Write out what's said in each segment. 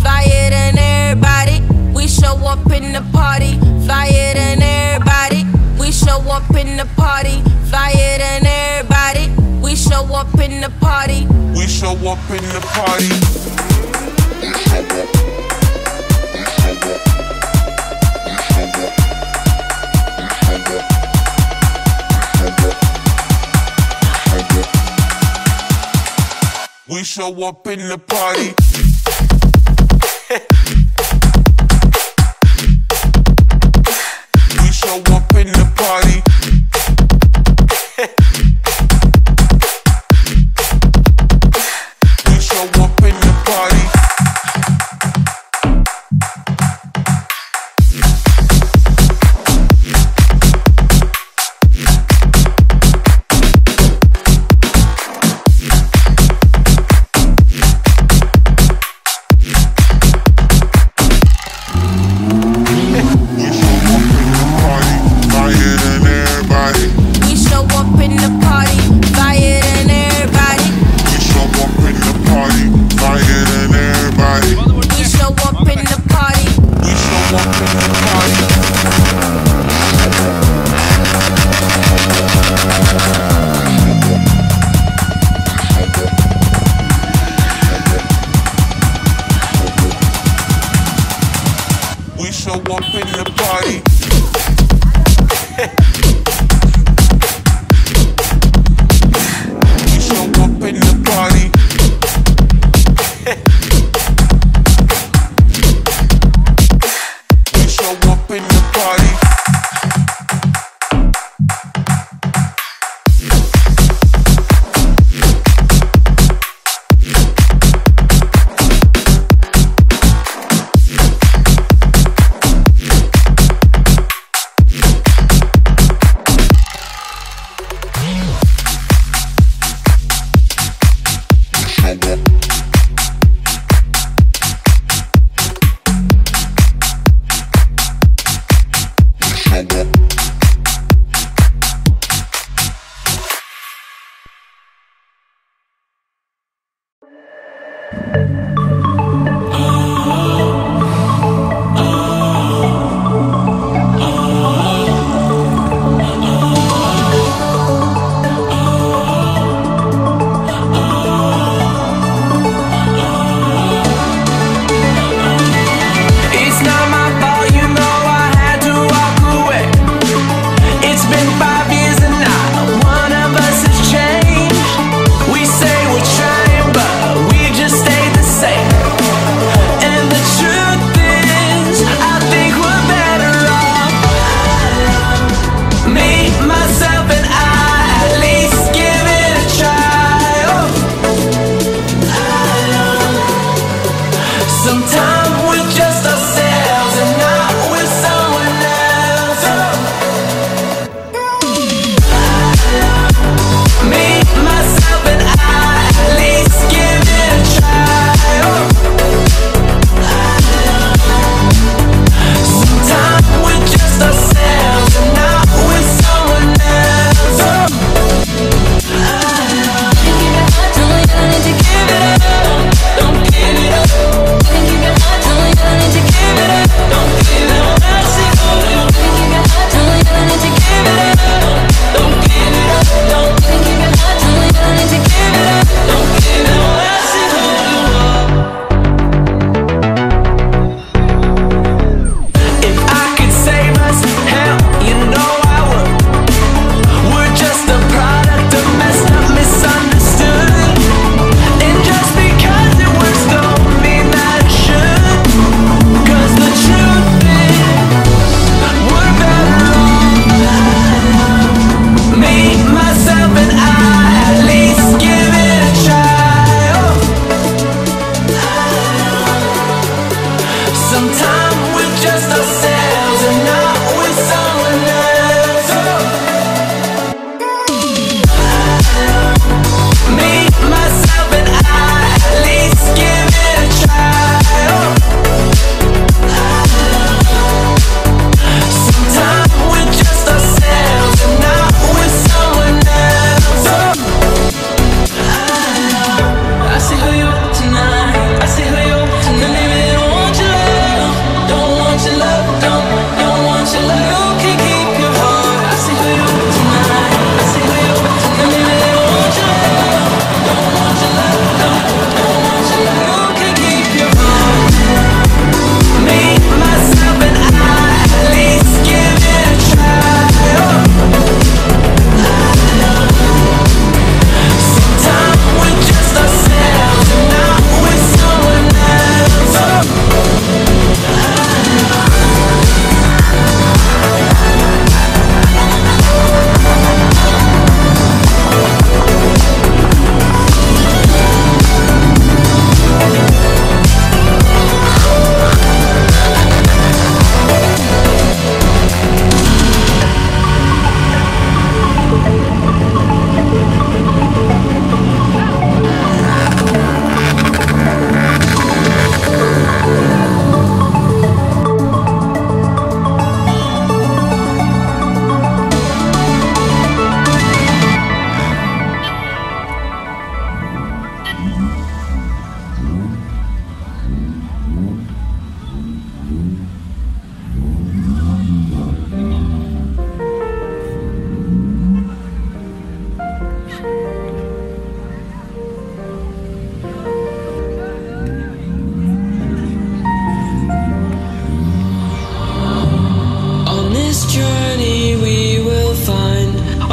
flyer than everybody. We show up in the party, flyer than everybody. We show up in the party, flyer than everybody. We show up in the party. We show up in the party. We show up. We show up. We show up. We show up. We show up in the party. Show up in the party. Show up in the party. Show up in the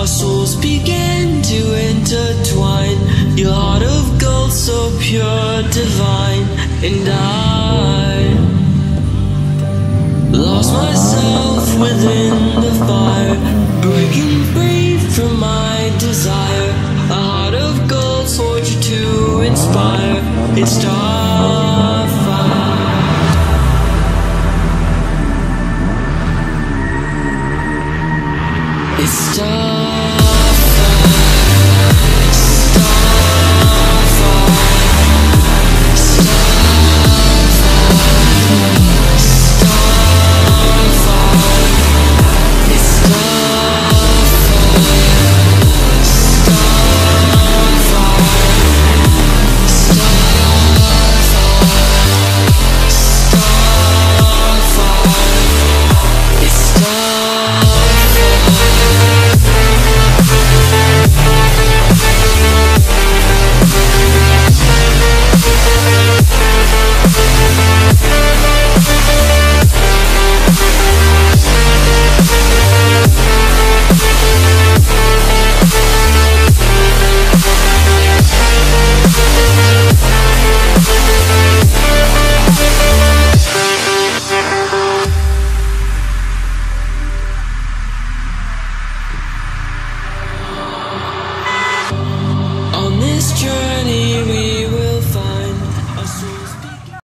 souls begin to intertwine. Your heart of gold, so pure, divine. within.